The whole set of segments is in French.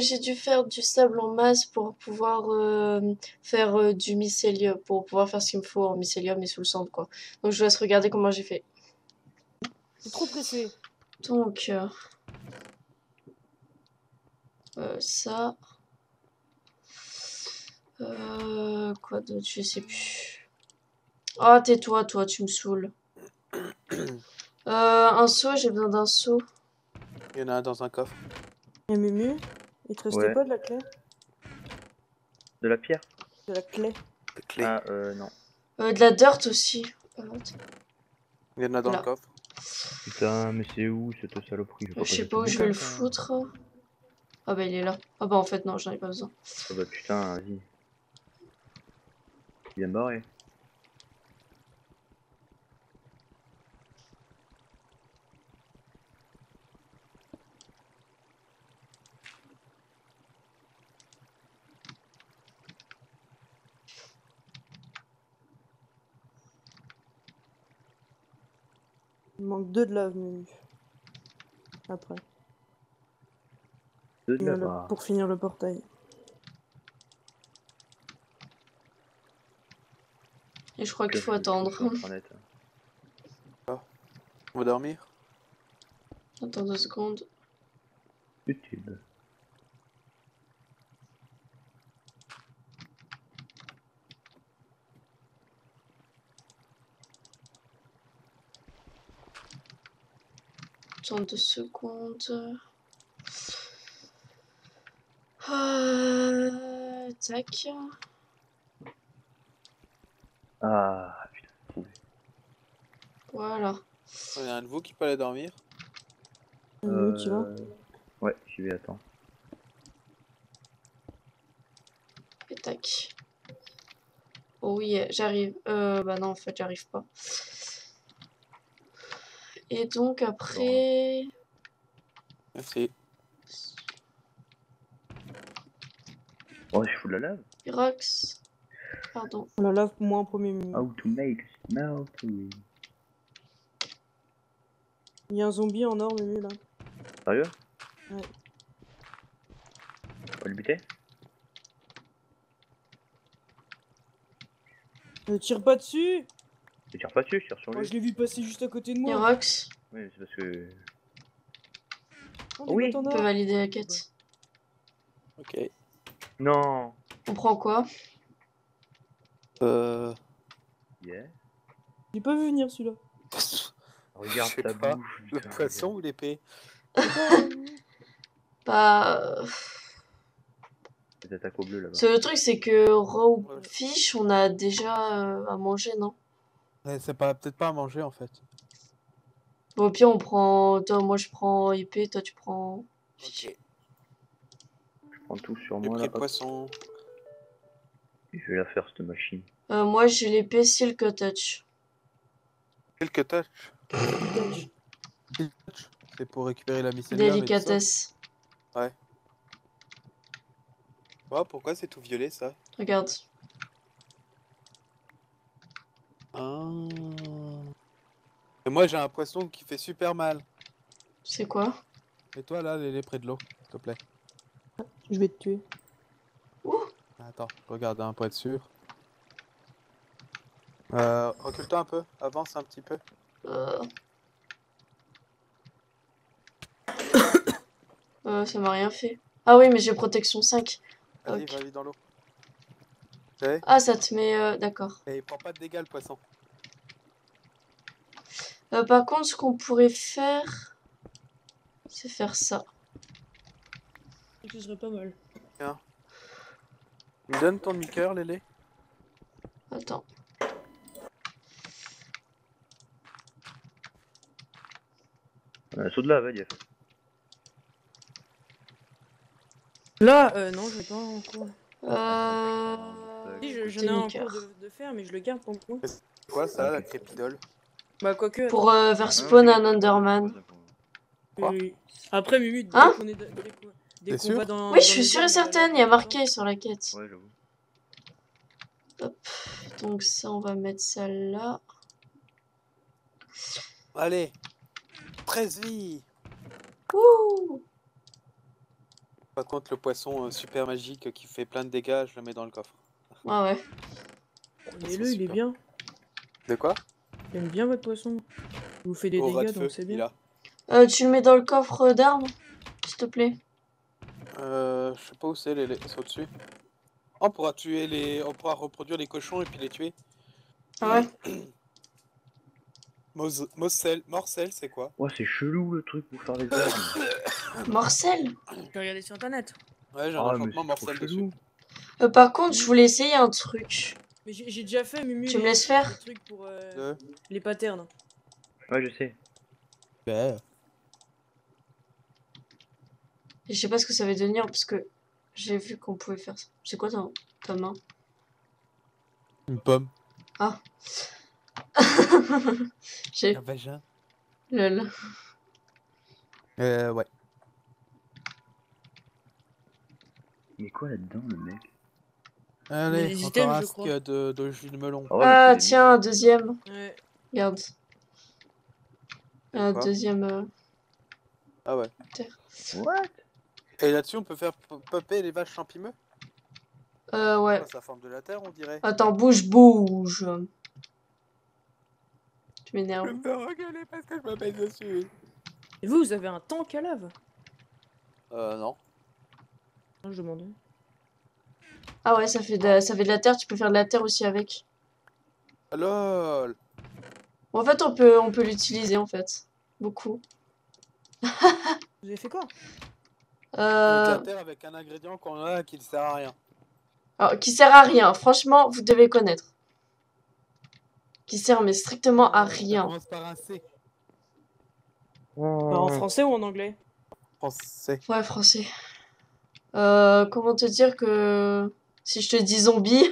j'ai dû faire du sable en masse pour pouvoir euh, faire euh, du mycélium, pour pouvoir faire ce qu'il me faut en mycélium et sous le sang, quoi. Donc je vous laisse regarder comment j'ai fait. C'est trop pressé. Donc, euh, euh, ça. Euh, quoi d'autre Je sais plus. Ah, tais-toi, toi, tu me saoules. Euh, un seau, j'ai besoin d'un seau. Il y en a un dans un coffre. Et Mumu, il te restait Ouais. pas de la clé? De la pierre? De la clé. La clé. Ah, euh, non. Euh, de la dirt aussi. Il y en a dans Là. le coffre. Putain, mais c'est où cette saloperie? Je sais pas où je vais le foutre. Ah bah il est là. Ah bah en fait non, j'en ai pas besoin. Ah bah putain, vas-y. Bien barré. Manque deux de lave, Mumu. Après. Deux de le- là-bas. Pour finir le portail. Et je crois qu'il faut attendre. Internet. On va dormir? Attends deux secondes. YouTube. Attends deux secondes. Euh, tac. Ah, putain. Voilà. Il y en a un de vous qui peut aller dormir Mumu, tu vas Euh, Ouais, j'y vais, attends. Et tac. Oh oui, j'arrive. Euh, bah non, en fait, j'arrive pas. Et donc après... Merci. Oh, je fous de la lave. Pyrox. Pardon. On la lave pour moi en premier, Mumu. How to make smeltery. Il y a un zombie en or, Mumu, là. Sérieux? Ouais. On va le buter? Ne tire pas dessus Je tire pas dessus, je tire sur Moi, lui. je l'ai vu passer juste à côté de moi. Pyrox, Oui, mais c'est parce que. Oh, Oui. on peut valider la quête. Ok. Non On prend quoi? Euh... Yeah. J'ai pas vu venir celui-là. Regarde Je sais ta pas. bouche. Le putain, poisson ou l'épée? Bah... Des attaques au bleu là-bas. c'est- Le truc, c'est que raw fish, on a déjà euh, à manger, non? C'est pas peut-être pas à manger en fait. Bon, Au pire, on prend... Toi, moi, je prends épée, toi, tu prends... Ok. Je prends tout sur moi là. poisson. Je vais la faire cette machine. Euh, moi, j'ai l'épée Silk Touch. Quelques touch. Dodge. C'est pour récupérer la ça. Délicatesse. Oh, pourquoi c'est tout violet ça? Regarde. Ah. Et moi j'ai un poisson qui fait super mal. C'est quoi? Et toi là, il est près de l'eau, s'il te plaît. Je vais te tuer. Attends, regarde un pour être sûr. Euh, recule-toi un peu, avance un petit peu. euh... euh, Ça m'a rien fait. Ah oui, mais j'ai protection 5. Vas-y, vas-y dans l'eau. Ah, ça te met... euh, D'accord. et prends pas de dégâts le poisson. Euh, par contre, ce qu'on pourrait faire... C'est faire ça. Ce serait pas mal. Tu me donnes ton demi-cœur, Lélé? Attends. Un saut de lave, Dief. Là, euh, non, je vais pas en cours. Euh... Si, je- j'en ai un en cours de, de faire, mais je le garde pour moi. C'est quoi ça, la crépidole? Bah, quoique. Pour euh, faire spawn un. Quoi oui. Après, Mumu, dès Hein qu'on est dès qu'on- dès T'es qu'on sûr va dans. Oui, dans je suis sûre et certaine, il y a marqué sur la quête. Ouais, j'avoue. Donc ça, on va mettre ça là. Allez 13 vies Ouh Par contre, le poisson euh, super magique qui fait plein de dégâts, je le mets dans le coffre. Ah ouais. Et le, il est super. bien. De quoi? Il aime bien votre poisson. Il vous fait des dégâts, donc c'est il bien. a. Euh, tu le mets dans le coffre d'armes, s'il te plaît. Euh, je sais pas où c'est, les, les... c'est au-dessus. On pourra tuer les, on pourra reproduire les cochons et puis les tuer. Ah ouais. Morcel, morcel, c'est quoi? Ouais, c'est chelou le truc pour faire les armes. Morcel. Tu peux regarder sur internet. Ouais, j'ai un Ah, enchantement morcel dessus. Euh, par contre, je voulais essayer un truc. Mais j'ai déjà fait, Mumu. Tu me les- laisses faire pour euh, Euh, les patterns. Ouais, je sais. Et je sais pas ce que ça va devenir parce que j'ai vu qu'on pouvait faire ça. C'est quoi ta, ta main? Une pomme. J'ai. Un vagin. Lol. Euh, ouais. Mais quoi là-dedans, le mec? Allez, encore items, un je crois. de, de jus de melon. Ah mais Ah, c'est tiens, un deuxième. Ouais. Regarde. Un Quoi deuxième. euh, Ah ouais. What? Et là-dessus, on peut faire p- popper les vaches champimeux Euh, ouais. Ça forme de la terre, on dirait. Attends, bouge, bouge. Tu Je m'énerves. me regueuler parce que je me mets dessus. Et vous, vous avez un tank à lave? Euh, non. Non, je demande. Ah ouais, ça fait, de, ça fait de la terre. Tu peux faire de la terre aussi avec. Ah, lol. Bon, en fait, on peut, on peut l'utiliser en fait. Beaucoup. Vous avez fait quoi? De Euh, la terre avec un ingrédient qu'on a qui ne sert à rien. alors, qui sert à rien. Franchement, vous devez connaître. Qui sert mais strictement à rien. commence par un C. Bah, En français ou en anglais? Français. Ouais, français. Euh, comment te dire que si je te dis zombie,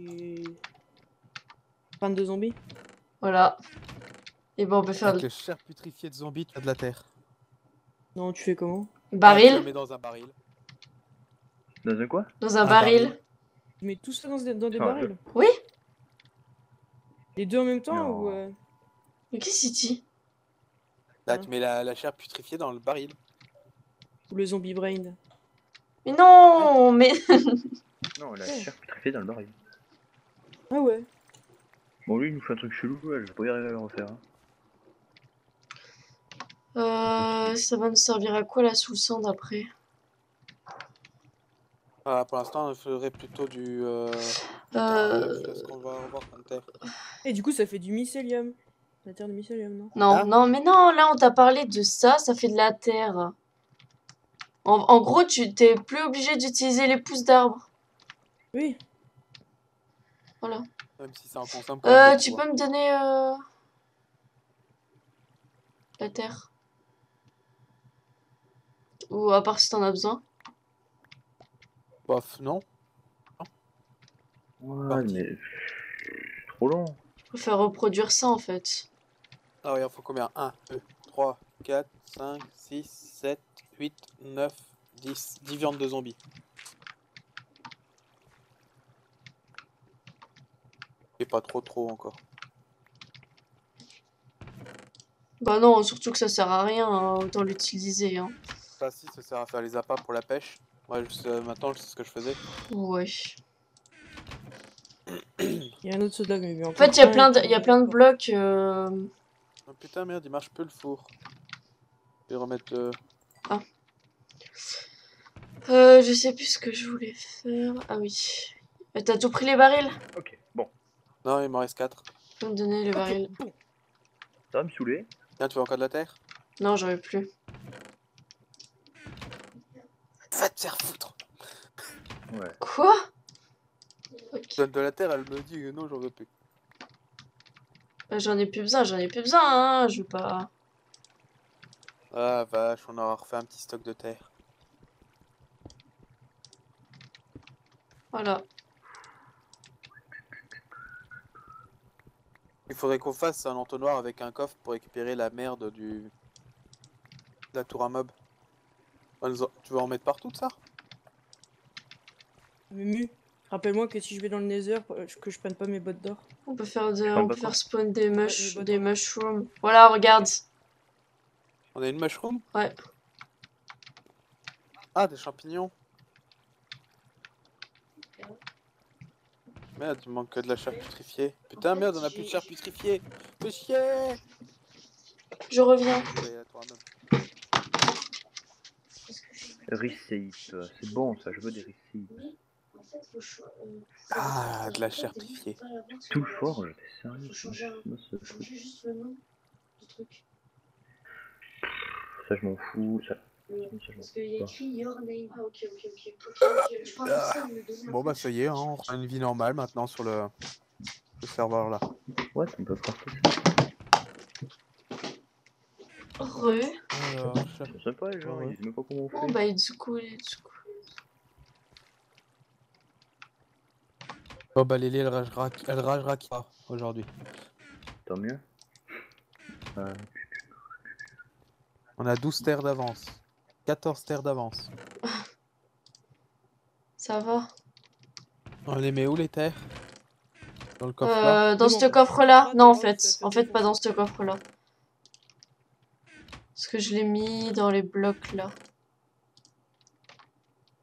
Et... Fan de zombies voilà. Et ben on peut faire Avec le chair putrifié de zombie, tu as de la terre. Non, tu fais comment? Tu le baril mets dans un baril. Dans un quoi? Dans un Un baril. baril. Tu mets tout ça dans des, dans des barils Oui. Les deux en même temps Non. ou euh, Mais qu'est-ce qu'il Là, Hein? tu mets la, la chair putrifiée dans le baril. ou le zombie brain Mais non, mais Non, la chair putrifiée dans le baril. Ah ouais Bon, lui, il nous fait un truc chelou, ouais, je vais pas y arriver à le refaire. hein. euh, ça va nous servir à quoi là sous le sang d'après Ah, pour l'instant, on ferait plutôt du. Euh... Euh, Qu'est-ce qu'on va avoir comme terre Et du coup, ça fait du mycélium. La terre de mycélium, non? Non, Ah. non, mais non, là on t'a parlé de ça, ça fait de la terre. En, en gros, tu t'es plus obligé d'utiliser les pousses d'arbres. Oui. Même si ça en consomme quand même Euh, tu hein. peux me donner euh, la terre Ou à part si t'en as besoin. Bof, non. Ouais, Parti. mais. C'est trop long. Je peux faire reproduire ça en fait. Ah, ouais, il en faut combien? 1, 2, 3, 4, 5, 6, 7, 8, 9, 10. 10 viandes de zombies. Et pas trop trop encore. Bah non, surtout que ça sert à rien, hein, autant l'utiliser. Hein. Ça, si, ça sert à faire les appâts pour la pêche. Moi, je sais- maintenant, je sais ce que je faisais. Ouais. Il y a un autre mais En fait, il y a plein de, il y a plein de blocs. euh, Oh, putain, merde, il marche plus le four. Je vais remettre. euh, Euh, je sais plus ce que je voulais faire. Ah oui. Euh, T'as tout pris les barils? Ok, bon. Non, il m'en reste 4. Tu peux me donner les barils. Ça va me saouler. Tiens, tu veux encore de la terre? Non, j'en ai plus. Va te faire foutre Ouais. Quoi? Je donne de la terre, elle me dit que non, j'en veux plus. Bah, j'en ai plus besoin, j'en ai plus besoin, hein. Je veux pas. Ah, vache, on aura refait un petit stock de terre. Voilà. Il faudrait qu'on fasse un entonnoir avec un coffre pour récupérer la merde du... de la tour à mob. Tu veux en mettre partout de ça Mumu, rappelle-moi que si je vais dans le nether, euh, que je prenne pas mes bottes d'or. On peut faire, des, on peut faire spawn des, mush, des mushrooms. Voilà, regarde. On a une mushroom? Ouais. Ah, des champignons. Merde, il manque que de la chair putrifiée. Putain, fait, merde, on a plus de chair putrifiée. Fais chier Je reviens. Riceip, c'est bon ça, je veux des Riceip. Ah, de la chair putrifiée. Tout le forge, t'es sérieux Moi, ce truc. Ça, je m'en Parce qu'il y a fous écrit Your Name. Ah, ok, ok, ok. Je pense que ça, me donne Bon, bah, ça y est, hein, on reprend une vie normale maintenant sur le, le serveur là. pas. Ouais, on peut faire tout ça. Re. Alors, chair- C'est sympa les gens, Ouais. ils disent même pas comment on Oh fait. bah it's cool, it's cool. Oh, bah, Lily, elle ragera, elle ragera va aujourd'hui. Tant mieux. Euh, On a 12 terres d'avance. 14 terres d'avance. Ça va. On les met où les terres? Dans le coffre là Euh, dans ce coffre-là Non, en fait. En fait, pas dans ce coffre-là. Parce que je l'ai mis dans les blocs là.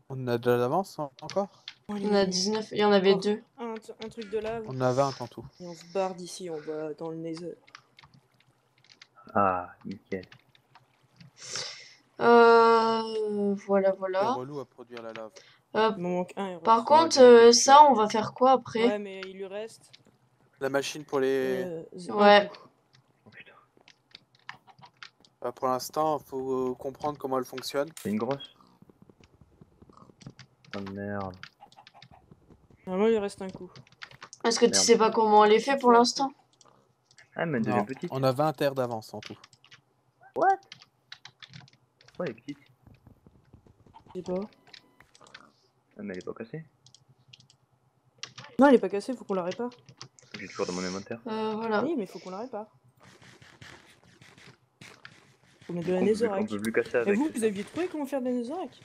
On a de l'avance en- encore? Il y en a 19, il y en avait deux. Un, un truc de lave. On a 20 en tout. Et on se barre d'ici, on va dans le nether. Ah, nickel. Euh, voilà, C'est voilà. relou à produire la lave. Euh, Il m'en manque un. Eros. par contre, euh, ça, on va faire quoi après? Ouais, mais il lui reste. La machine pour les... euh, Ouais. Oh putain, Bah, pour l'instant, faut euh, comprendre comment elle fonctionne. c'est une grosse. Oh merde. Normalement, il lui reste un coup. Est-ce que tu Merde. sais pas comment on les fait pour l'instant? Ah, mais elle Non, devient petite. on a 20 terres d'avance en tout. What? Ouais, elle est petite. Je sais pas. Ah, mais elle est pas cassée. Non, elle est pas cassée, faut qu'on la répare. J'ai toujours dans mon inventaire. Euh, voilà. Oui, mais faut qu'on la répare. Faut mettre de la On peut, plus, on peut plus casser Et avec. vous, c'est vous ça. aviez trouvé comment faire de la netherrack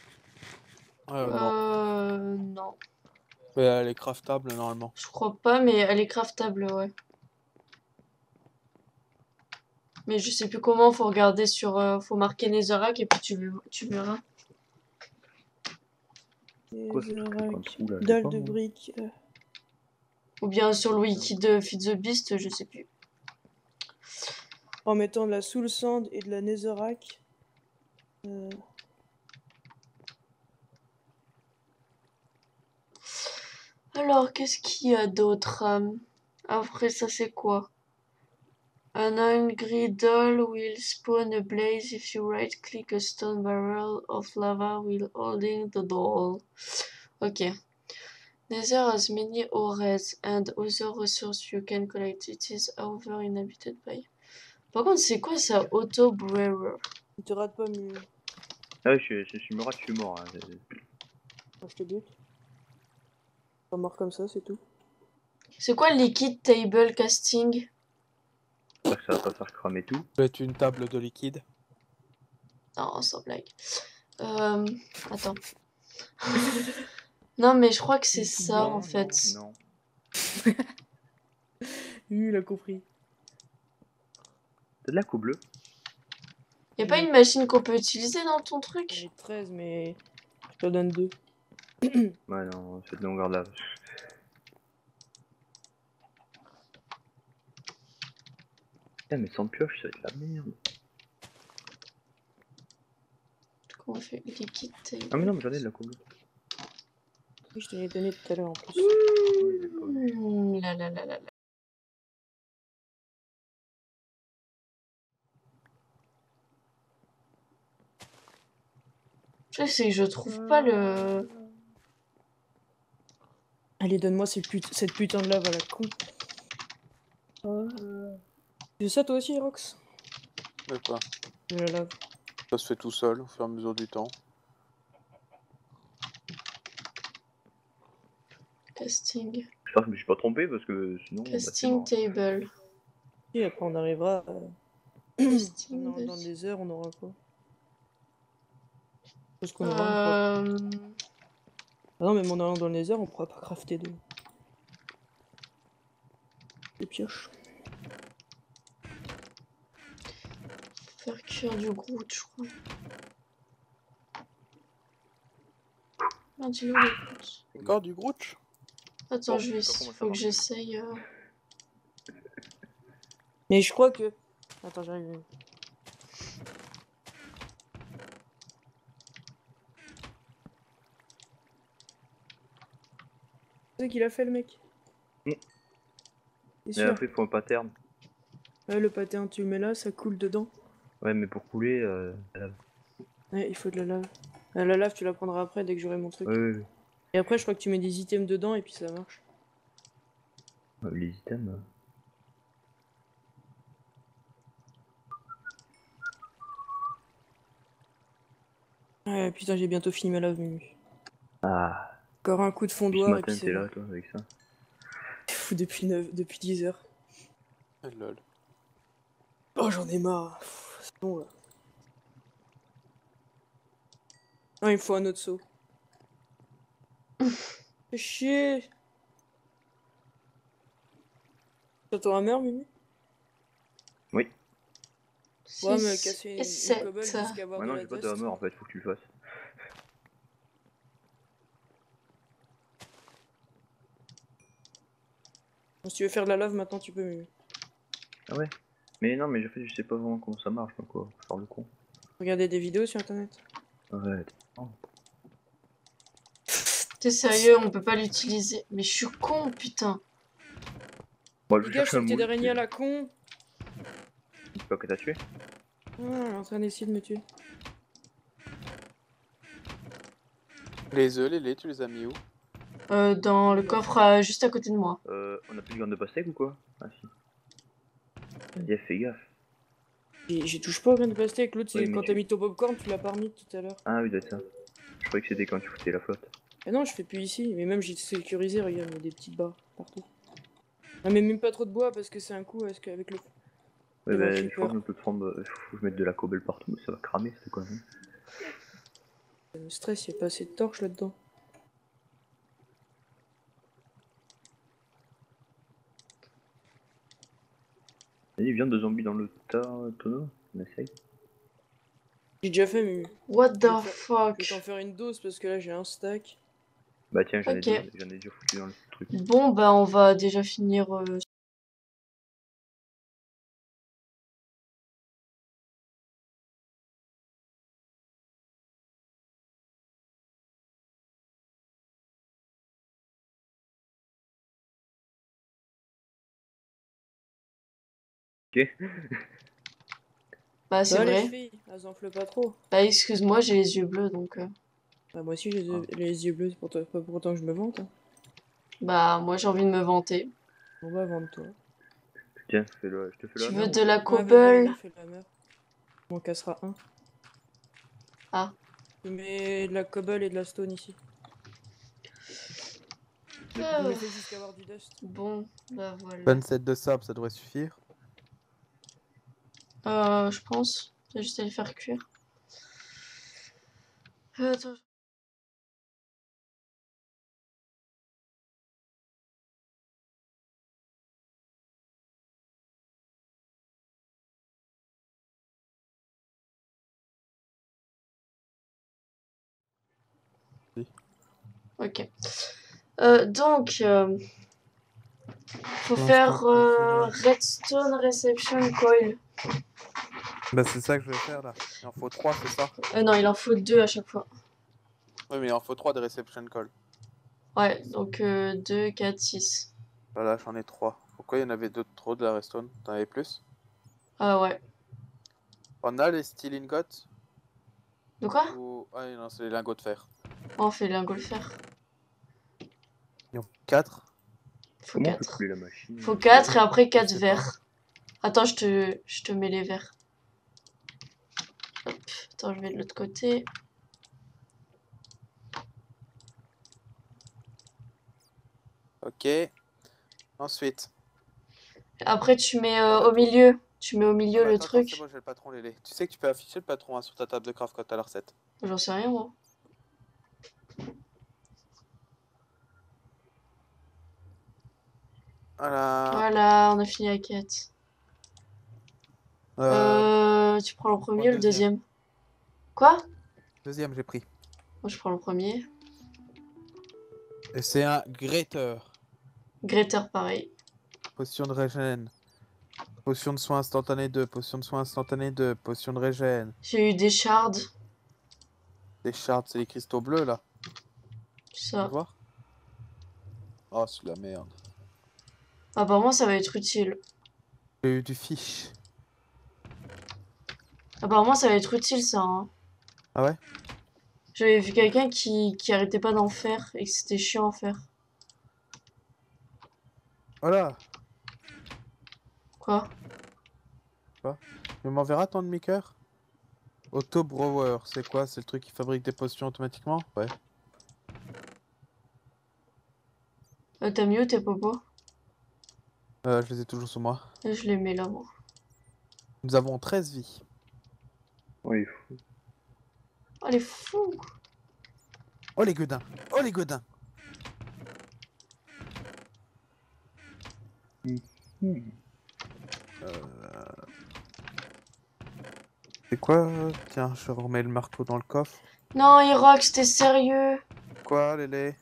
Euh, non. Euh, non. Mais elle est craftable normalement. Je crois pas, mais elle est craftable, ouais. Mais je sais plus comment, faut regarder sur... euh, faut marquer Netherrack et puis tu, tu verras. Netherrack. Dalle de briques. euh, Ou bien sur le wiki de Feed the Beast, je sais plus. En mettant de la soul sand et de la netherrack. Euh, Alors, qu'est-ce qu'il y a d'autre euh, Après, ça c'est quoi? An angry doll will spawn a blaze if you right-click a stone barrel of lava while holding the doll. Ok. Nether has many ores and other resources you can collect. It is however inhabited by... Par contre, c'est quoi ça, Auto Brewer? Il te rate pas mieux. Ah, ouais, je, je, je me rate, je suis mort. Hein. Moi, je te bute. Pas mort comme ça, c'est tout. C'est quoi Liquid Table Casting? Ça va pas faire cramer tout. Ça peut être une table de liquide. Non, sans blague. Euh, attends. non, mais je crois que c'est ça Non, en fait. Non. Il a compris. T'as de la coupe bleue Y a pas une machine qu'on peut utiliser dans ton truc? Ai 13, mais je te donne 2. Ouais, non, c'est de longueur de Putain, mais sans pioche, ça va être la merde. Comment on fait Liquid Table Ah, mais non, mais j'en ai de la bleue. Oui, je te l'ai donné tout à l'heure en plus. Vu. Hmm, là, là, là, là, là. Je sais que je trouve pas le. Allez, donne-moi put- cette putain de lave à la con. Tu ça toi aussi, Rox? Mais quoi De la lave. Ça se fait tout seul au fur et à mesure du temps. Casting. J'espère que je me suis pas trompé parce que sinon. bah, Casting. Table. Et après, on arrivera. euh, Casting dans, dans de- des heures, on aura quoi? Parce qu'on aura. un Euh... Ah non, même en allant dans les heures, on pourra pas crafter de. Des pioches. Faire cuire du Groot, je crois. Encore du grouch Attends, Bon, je vais ça faut que j'essaye. euh. Mais je crois que. Attends, j'arrive. C'est qu'il a fait le mec Mm. C'est Mais sûr. après, il faut un pattern. Ouais, le pattern, tu le mets là, ça coule dedans. Ouais, mais pour couler, euh... la- Ouais, il faut de la lave. Euh, la lave, tu la prendras après dès que j'aurai mon truc. ouais, ouais, ouais. Et après, je crois que tu mets des items dedans et puis ça marche. Les items. euh. Ouais, putain, j'ai bientôt fini ma lave, Mumu. Ah, Encore un coup de ce fondoir et matin, puis c'est t'es bon. là, toi, avec ça. Pff, depuis, 9... depuis 10 heures. Lol. Oh, j'en ai marre. Pff, Bon, là. Ah, il me faut un autre saut. Fais chier. T'attends un meurtre, Mumu Ouais, mais Six casser et une, une sept. cobble jusqu'à avoir Maintenant, de j'ai la pas de hammer en fait, faut que tu le fasses. Si tu veux faire de la lave maintenant, tu peux, Mumu. Ah ouais Mais non, mais en fait, je sais pas vraiment comment ça marche, donc quoi, faire le con. Regardez des vidéos sur internet. Ouais, T'es sérieux, on peut pas l'utiliser. Mais je suis con, putain. Moi, je Les gars, je cherche un suis moule, d'araignée à la con. C'est pas que t'as tué Ah, elle est en train d'essayer de me tuer. Les œufs, les laits, tu les as mis où? Euh, dans le coffre euh, juste à côté de moi. Euh, on a plus de graines de pastèque ou quoi? Ah si. Vas-y, fais gaffe. J'y j'y touche pas au grain de pastèque. L'autre, c'est Oui, quand t'as mis ton popcorn, tu l'as pas remis tout à l'heure. Ah oui, doit être ça. Je croyais que c'était quand tu foutais la flotte. Ah non, je fais plus ici. Mais même, j'ai sécurisé, regarde, il y a des petites barres partout. Ah, mais même pas trop de bois parce que c'est un coup parce qu'avec le. Ouais, bah, j'ai je crois euh, Faut que je mette de la cobble partout, mais ça va cramer, c'est quoi hein. Ça me stresse, y a pas assez de torches là-dedans. Viens de zombies dans le tas, tonneau. On essaye. J'ai déjà fait, mais What the faire- je fuck? vais t'en faire une dose parce que là, j'ai un stack. Bah tiens, j'en ai, Ok. déjà- j'en ai déjà foutu dans le truc. Bon, bah on va déjà finir. euh, Bah, c'est les vrai. filles Elles enflent pas trop. Bah, excuse-moi, j'ai les yeux bleus donc. euh, Bah, moi aussi, j'ai les, Ah. les yeux bleus, c'est pour toi- pas pour autant que je me vante. Hein. Bah, moi j'ai envie de me vanter. On va vendre toi. Tiens, fais-le, je te fais le Tu veux de la cobble fais la. On en cassera un. Ah. Je mets de la cobble et de la stone ici. Ah. me fais jusqu'à avoir du dust. Bon, bah voilà. 27 de sable, ça devrait suffire. Euh, je pense. Juste à les faire cuire. Euh, Attends. Ok. Euh, donc, euh, faut faire euh, Redstone Reception Coil. Bah, c'est ça que je vais faire là. Il en faut 3, c'est ça Euh, non, il en faut deux à chaque fois. Oui, mais il en faut 3 de reception call. Ouais, donc euh, 2, 4, 6. Voilà, j'en ai 3. Pourquoi il y en avait d'autres trop de la redstone T'en avais plus? Ah ouais. On a les steel ingots De quoi? Ou... Ah non, c'est les lingots de fer. On fait lingot le fer. Il y en a 4. Faut Comment on peut 4. couler la machine? Faut 4 et après 4 sais pas. verres. Attends, je te, je te mets les verres. Hop, attends, je vais de l'autre côté. Ok. Ensuite. Après, tu mets euh, au milieu. Tu mets au milieu Ah bah le attends, truc. Moi, j'ai le patron Lélé. Tu sais que tu peux afficher le patron hein, sur ta table de craft quand t'as la recette. J'en sais rien, moi. Voilà. Voilà, on a fini la quête. Euh, tu prends le premier ou le deuxième Quoi? Deuxième, j'ai pris. Moi, je prends le premier. Et c'est un Greater. Greater, pareil. Potion de régène. Potion de soin instantané 2. Potion de soin instantané 2. Potion de régène. J'ai eu des shards. Des shards, c'est les cristaux bleus là. Tu Ça. veux voir Oh, c'est de la merde. Apparemment, ça va être utile. J'ai eu du fish. Apparemment, ça va être utile, ça. hein. Ah ouais? J'avais vu quelqu'un qui, qui arrêtait pas d'en faire et que c'était chiant à faire. Voilà. Quoi? Tu m'enverras ton demi-cœur Auto Brewer, c'est quoi? C'est le truc qui fabrique des potions automatiquement? Ouais. Euh, T'as mis où tes popos Euh, je les ai toujours sur moi. Je les mets là, moi. Nous avons 13 vies. Oh, il est fou. Oh, les fous Oh les godins Oh les godins Hmm. C'est quoi? Tiens, je remets le marteau dans le coffre. Non, Irox, t'es sérieux Quoi, Lélé?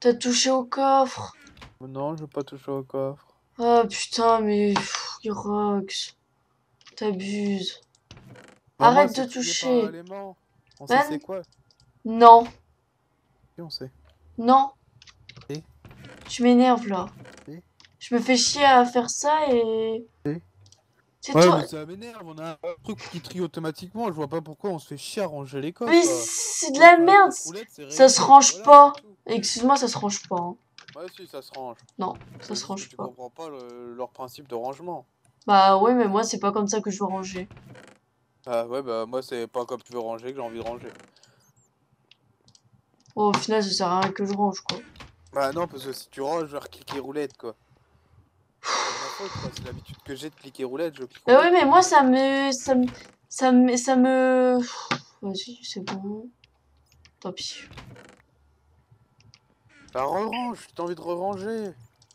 T'as touché au coffre Non, je veux pas toucher au coffre. Ah putain, mais pff, Irox, t'abuses. Bah, Arrête de toucher. On Ben- sait c'est quoi Non, Si, on sait. non. Et Tu m'énerves là. Et Je me fais chier à faire ça et. Et C'est Ouais, toi. mais ça m'énerve, on a un truc qui trie automatiquement, je vois pas pourquoi on se fait chier à ranger les coffres. Mais c'est de la merde. Ça se range voilà, pas. Excuse-moi, ça se range pas. hein. Ouais, si, ça se range. Non, ça se range pas. comprends pas le- leur principe de rangement. Bah ouais, mais moi c'est pas comme ça que je veux ranger. Ah ouais, bah moi, c'est pas comme tu veux ranger que j'ai envie de ranger. Oh, au final, ça sert à rien que je range quoi. Bah non, parce que si tu ranges, je vais cliquer roulette, quoi. C'est l'habitude que j'ai de cliquer roulette, je clique Bah ouais, roulette. mais moi ça me. Ça me. Ça me. Ça me... Vas-y, c'est bon. Tant pis. Bah re-range, t'as envie de re-ranger.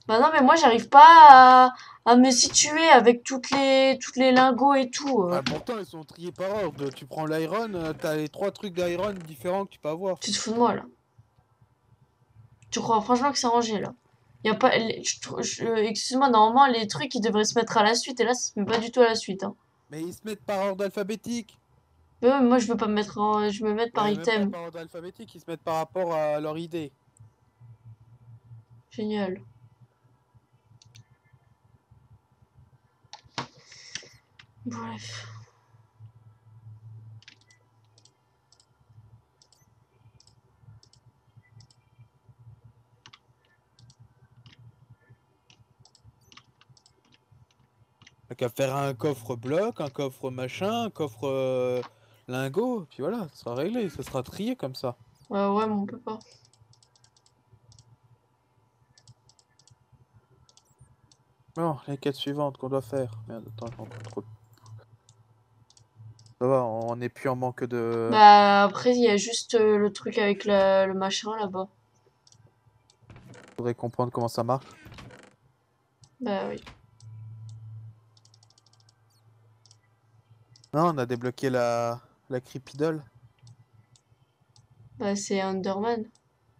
Bah non, mais moi j'arrive pas à, à me situer avec toutes les, toutes les lingots et tout. euh. Bah pourtant, ils sont triés par ordre. Tu prends l'iron, euh, t'as les trois trucs d'iron différents que tu peux avoir. Tu te fous de moi là. Tu crois franchement que c'est rangé là y a pas, euh, Excuse-moi, normalement les trucs ils devraient se mettre à la suite et là ça se met pas du tout à la suite. Hein. Mais ils se mettent par ordre alphabétique. Mais moi je veux pas me mettre en... Je me mettre par Ouais, même pas item. par ordre alphabétique, ils se mettent par rapport à leur idée. Génial. Bref. T'as qu'à faire un coffre bloc, un coffre machin, un coffre euh, lingot, puis voilà, ça sera réglé, ça sera trié comme ça. Ouais, ouais, mais on peut pas. Bon, les quêtes suivantes qu'on doit faire. Merde, attends, encore trop. De- Ça va, on n'est plus en manque de. Bah après il y a juste euh, le truc avec la- le machin là-bas. Faudrait comprendre comment ça marche. Bah oui. Non, on a débloqué la, la. Bah c'est Underman.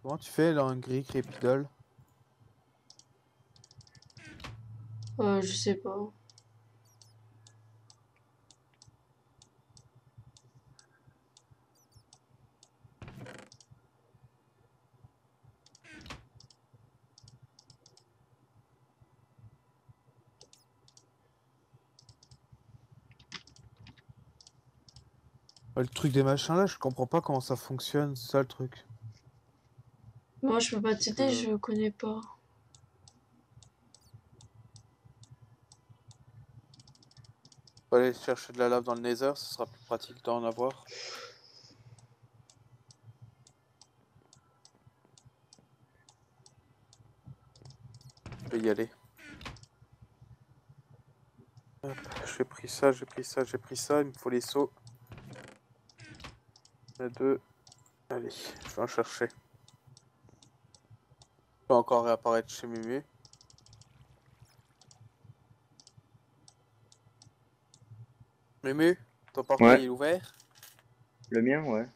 Comment tu fais là en gris Creepidole Euh, je sais pas. Le truc des machins là, je comprends pas comment ça fonctionne, c'est ça le truc. Moi je peux pas t'aider, Euh. je connais pas. Faut aller chercher de la lave dans le Nether, ce sera plus pratique d'en avoir. Je vais y aller. J'ai pris ça, j'ai pris ça, j'ai pris ça, il me faut les seaux. A deux. Allez, je vais en chercher. Je peux encore réapparaître chez Mumu. Mumu, ton portail Ouais. est ouvert, Le mien, ouais.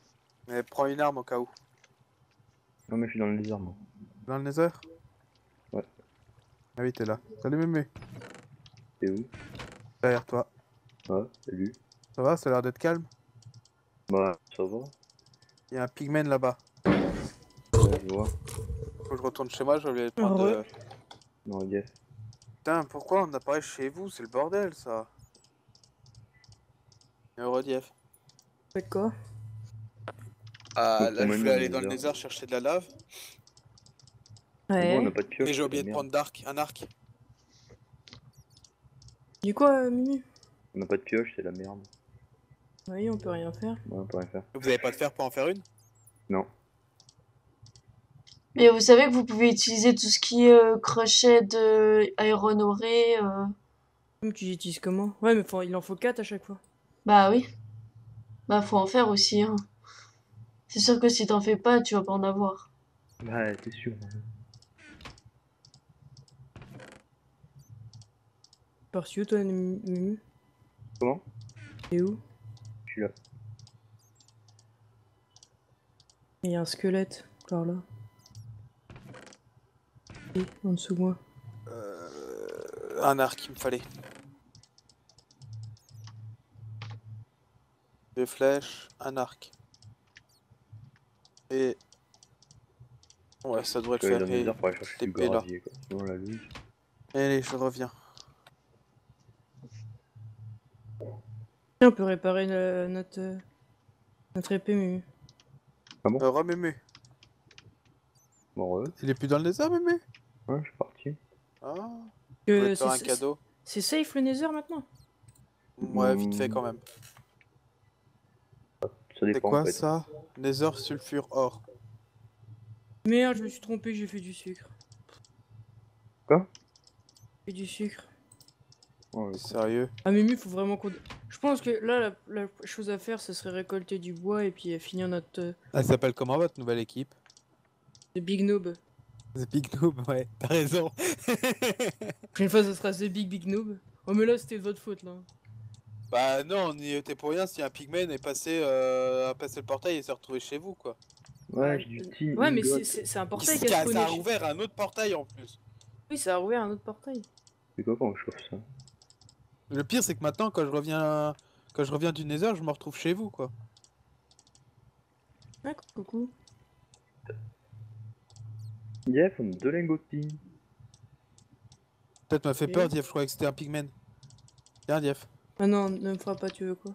mais prends une arme au cas où. Non, mais je suis dans le lézard, moi. Dans le nether Ouais. Ah oui, t'es là. Salut Mémé. T'es où? Derrière toi. Ouais, salut. Ça va? Ça a l'air d'être calme? Bah, ça va. Il y a un pigman là-bas. Ouais, je vois. Faut que je retourne chez moi, je vais aller prendre... Ouais. Non, Jeff. Putain, pourquoi on apparaît chez vous? C'est le bordel, ça. Relief. Faites quoi? Ah, là, je dans aller le dans le désert. nether chercher de la lave. Bon, on n'a pas de pioche. Et j'ai oublié de merde. prendre d'arc, un arc. Du quoi, euh, Mimi? On n'a pas de pioche, c'est la merde. Oui, on peut rien faire. Ouais, on peut rien faire. Vous avez pas de fer pour en faire une? Non. Mais vous savez que vous pouvez utiliser tout ce qui est euh, crochet de iron ore. euh, Tu utilises comment? Ouais, mais faut- il en faut 4 à chaque fois. Bah oui. Bah faut en faire aussi. Hein. C'est sûr que si t'en fais pas, tu vas pas en avoir. Bah, c'est sûr. Par où, toi, Mimi? Comment? T'es où? Il y a un squelette, par là. Et, en dessous de moi. euh, Un arc, il me fallait. Deux flèches, un arc. Et... Ouais, ça devrait le faire. Et... chercher du gravier, quoi. La. Allez, je reviens. On peut réparer notre, euh, notre épée. Euh, Remémé. Bon, ouais. Il est plus dans le désert, Mémé Ouais, je suis parti. Ah, Que voulais te faire un c'est- cadeau. C'est safe le Nether maintenant? Ouais, vite fait Hmm. quand même. Ça C'est dépend, quoi en fait. ça? Nether sulfure or. Merde, je me suis trompé, j'ai fait du sucre. Quoi? J'ai fait du sucre. Ouais. Sérieux? Ah, Mimi, faut vraiment qu'on. Je pense que là, la, la chose à faire, ce serait récolter du bois et puis euh, finir notre. euh, Elle s'appelle comment votre nouvelle équipe? The Big Noob. The Big Noob, ouais, t'as raison. Prochaine fois, ce sera The Big Big Noob. Oh, mais là, c'était de votre faute, là. bah non, on y était pour rien si un pigman est passé, euh, a passé le portail et s'est retrouvé chez vous quoi. Ouais, du tin. Ouais, mais c'est- un portail ça qui a a spawné. chez- ouvert un autre portail en plus. Oui, ça a rouvert un autre portail. C'est quoi quand on chauffe ça? Le pire c'est que maintenant quand je reviens quand je reviens du Nether, je me retrouve chez vous quoi. Ah, coucou. Jeff, on a deux lingots de. Peut-être m'a fait peur, Dief, je croyais que c'était un pigman. Tiens, Dief, Ah non, ne me fera pas, tu veux quoi?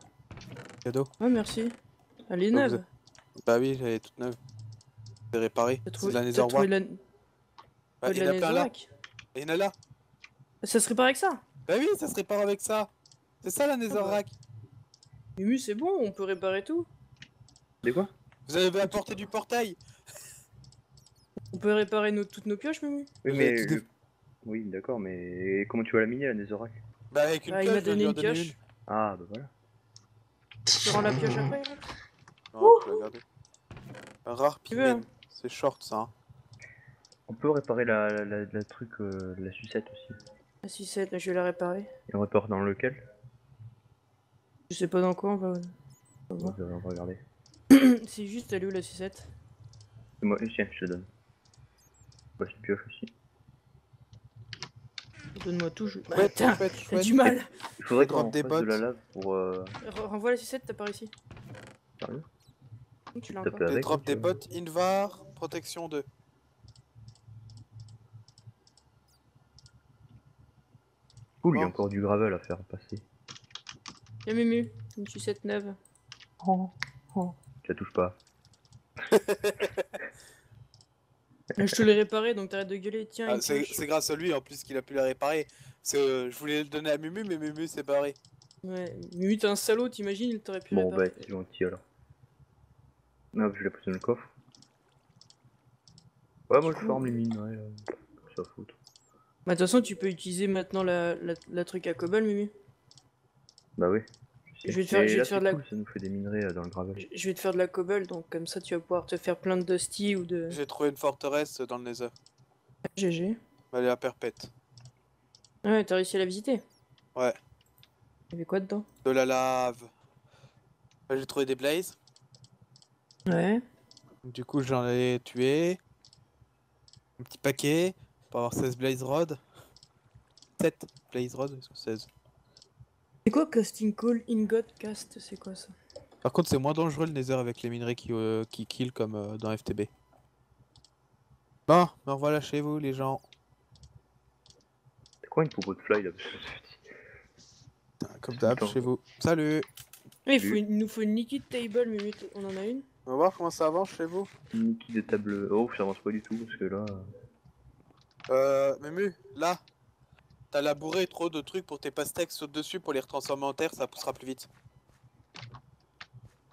Cadeau. Ouais, merci. Elle est neuve. Bah oui, elle est toute neuve. C'est réparé. C'est de la. Bah, il y en a plein là. Il y en a là. Ça se répare avec ça Bah oui, ça se répare avec ça. C'est ça la Netherrack. Mumu, c'est bon, on peut réparer tout. C'est quoi? Vous avez apporté du portail? On peut réparer nos- toutes nos pioches, Mumu. Oui, mais. le- Oui, d'accord, mais comment tu vas la miner la Netherrack Bah avec une Ah, il pioche, m'a je vais donné une pioche. Ah, bah voilà. Tu rends la pioche après là Non, je vais. Un rare hein C'est short ça. hein. On peut réparer la, la, la, la truc, euh, la sucette aussi. Ah, si, c'est, je vais la réparer. Et on répare dans lequel? Je sais pas dans quoi, on va, on va on voir. va, on va regarder. c'est juste, elle est où la sucette? C'est moi, tiens, je te donne. C'est une pioche aussi. Donne-moi tout. Je... Putain, chouette, t'as du mal Il faudrait Drop qu'on des fasse de la bottes. lave pour. Euh... Re- Renvoie la sucette, t'as par ici. Sérieux? Tu l'as encore avec, drop des bottes, Invar, protection 2. Cool, il y a Bon. encore du gravel à faire passer. Y'a Mumu, une sucette neuve. Tu la touches pas. Je te l'ai réparé, donc t'arrêtes de gueuler. Tiens, Ah, c'est grâce à lui en plus qu'il a pu la réparer. Euh, je voulais le donner à Mumu, mais Mumu s'est barré. Ouais, Mumu, t'es un salaud, t'imagines, il t'aurait pu Bon, bah, réparer. c'est gentil alors. Non, je l'ai pris dans le coffre. Ouais, moi je forme les mines, ouais. euh, Ça foutre. Bah, de toute façon, tu peux utiliser maintenant la, la, la truc à cobble, Mumu. Bah oui. Je vais te faire- Mais je vais là, te faire de la- cool, ça nous fait des minerais euh, dans le gravel. Je je vais te faire de la cobble, donc comme ça, tu vas pouvoir te faire plein de dusty ou de J'ai trouvé une forteresse dans le Nether. GG. Elle est à perpète. Ah Ouais, t'as réussi à la visiter Ouais. Il y avait quoi dedans? De la lave. J'ai trouvé des blazes. Ouais. Du coup, j'en ai tué. Un petit paquet pour avoir 16 Blaze Rod. 7 Blaze Rod, ils sont 16. C'est quoi casting call ingot cast C'est quoi ça? Par contre, c'est moins dangereux le Nether avec les minerais qui, euh, qui kill comme euh, dans FTB. Bon, me revoilà chez vous les gens. C'est quoi une popo de fly là Comme d'hab, chez vous. Salut Eh, il, faut une- il nous faut une liquid table, mais on en a une On va voir comment ça avance chez vous. Niki de table. Oh, ça avance pas du tout parce que là. Euh, Mému, là, t'as labouré trop de trucs pour tes pastèques, saute dessus pour les retransformer en terre, ça poussera plus vite.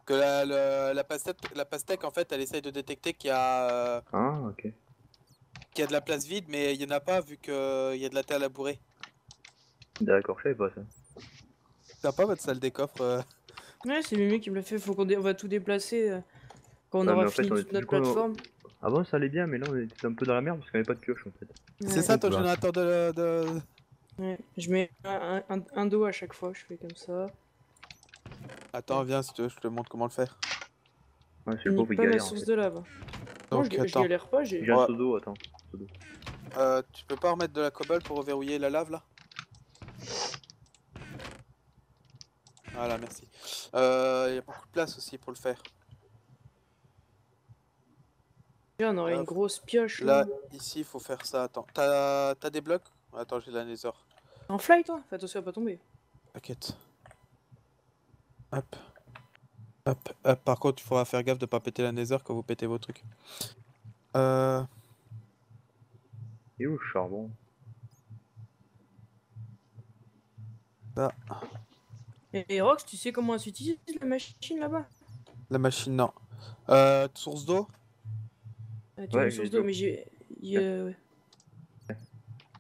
Que la, la, la, pastèque, la pastèque, en fait, elle essaye de détecter qu'il y, a, euh, Ah, ok. qu'il y a de la place vide, mais il y en a pas vu qu'il y a de la terre labourée. D'accord, je savais pas ça. T'as pas votre salle des coffres euh, Ouais, c'est Mimi qui me l'a fait. Faut qu'on dé- on va tout déplacer euh, quand on Ouais, mais aura en fait, fini on toute notre coup, on- plateforme. Avant ça allait bien, mais là on était un peu dans la merde parce qu'on avait pas de pioche en fait. C'est ça ton générateur de, de... Ouais, je mets un, un- un dos à chaque fois, je fais comme ça. Attends, viens si tu veux, je te montre comment le faire. Ouais, c'est le pauvre, nique il pas ma galère. en source fait. de lave. Non, Donc je, galère pas, j'ai. J'ai un d'eau, attends. euh, tu peux pas remettre de la cobble pour verrouiller la lave là? Voilà, merci. Euh, Il y a beaucoup de place aussi pour le faire. Là, on aurait Là, une grosse pioche. Là. Là, ici, il faut faire ça. Attends, t'as t'as des blocs? Attends, j'ai la nether. En fly, toi? Fais attention à pas tomber. T'inquiète. Hop. Hop, hop. Par contre, il faudra faire gaffe de pas péter la nether quand vous pétez vos trucs. Euh... Et où le charbon? Et, et Rox, tu sais comment elle s'utilise la machine là-bas? La machine, non. Euh, source d'eau? Ah, Tu Ouais, as une j'ai source de d'eau, mais j'ai. ouais.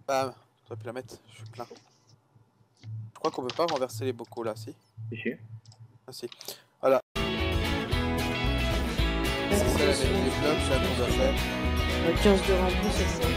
Bah, t'aurais pu la mettre, je suis plein. Je crois qu'on peut pas renverser les bocaux là, si? Ici Ah si. Voilà. C'est ça la les blocs, là qu'on doit faire. Ouais, 15 de rempli, c'est ça.